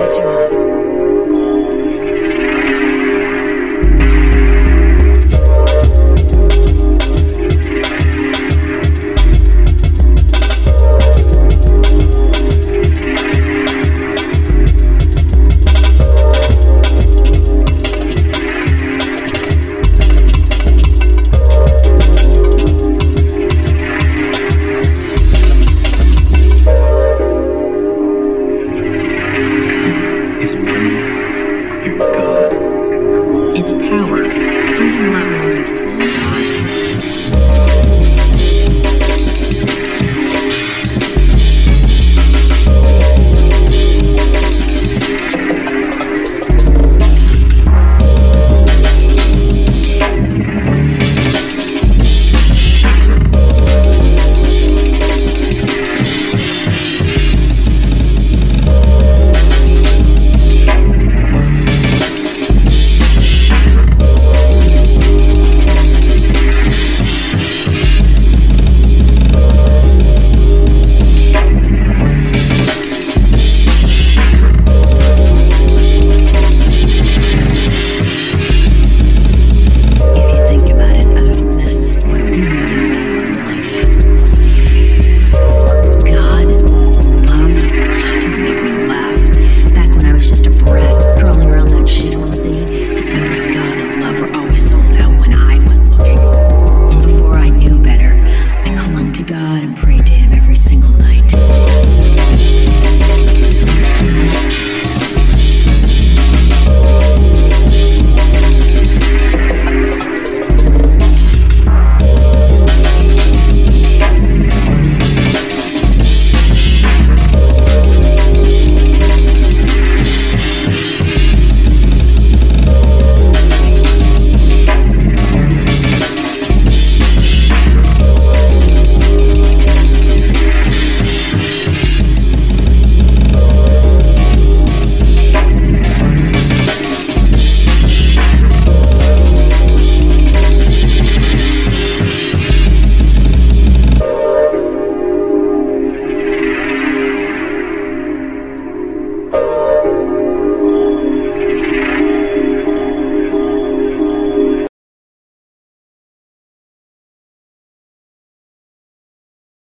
Internacional. Alarm.